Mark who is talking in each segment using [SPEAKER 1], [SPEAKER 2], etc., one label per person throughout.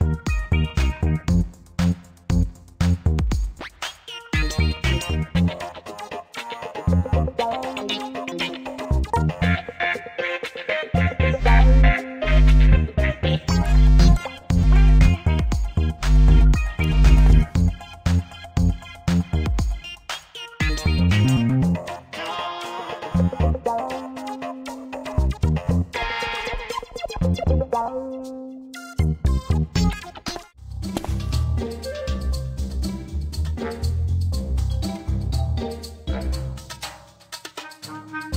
[SPEAKER 1] Thank you. Bye.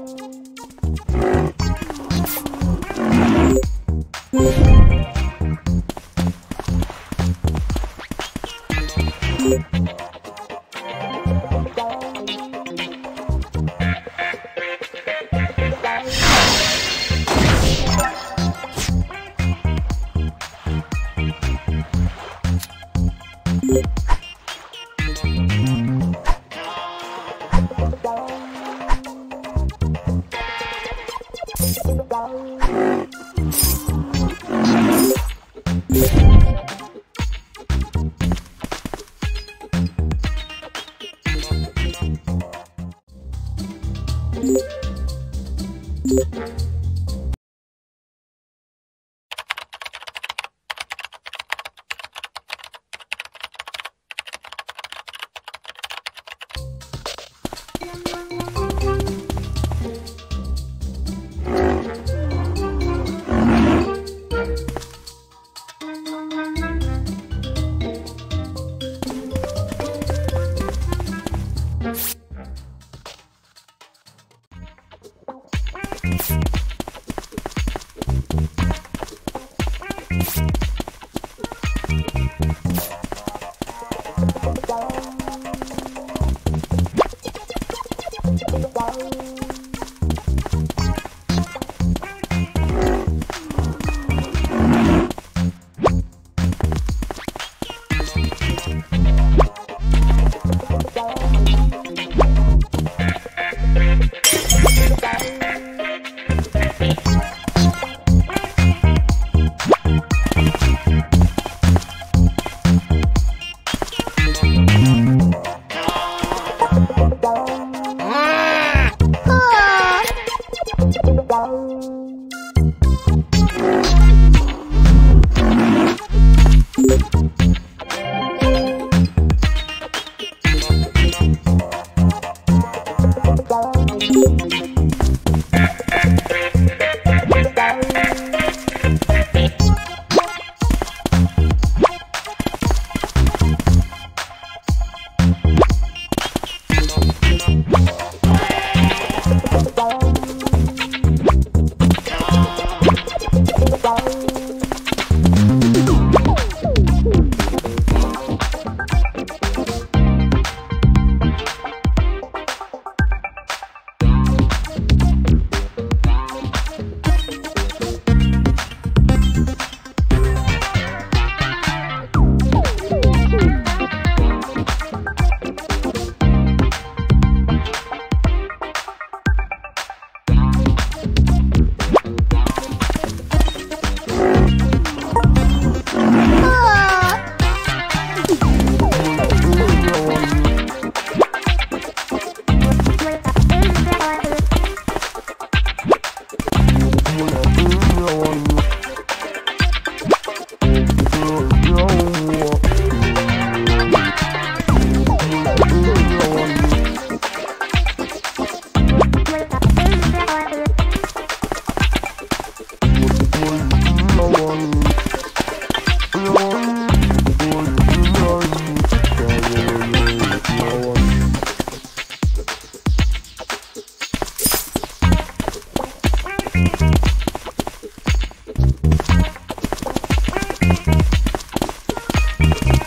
[SPEAKER 1] Thank you.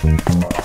[SPEAKER 1] Yeah.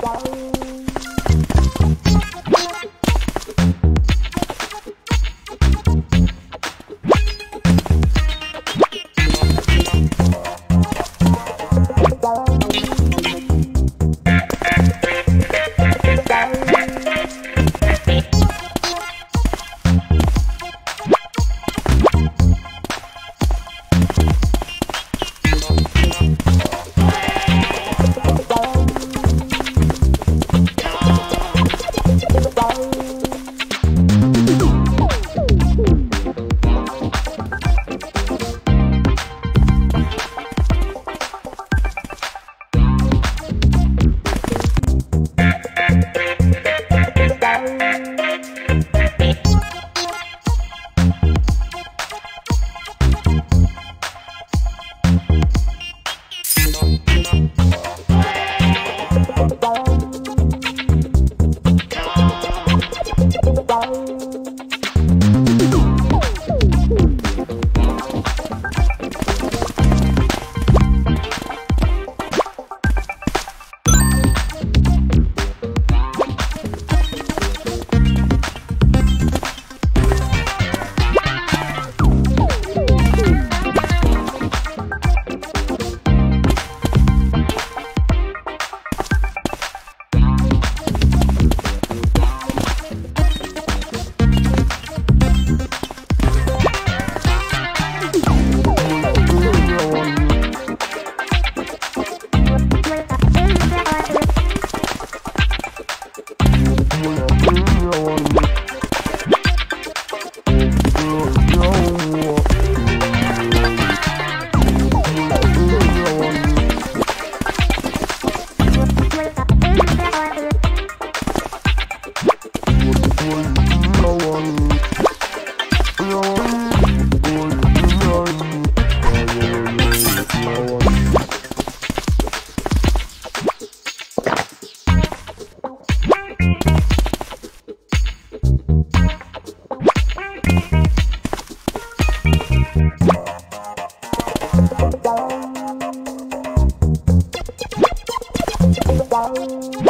[SPEAKER 1] Bye. Música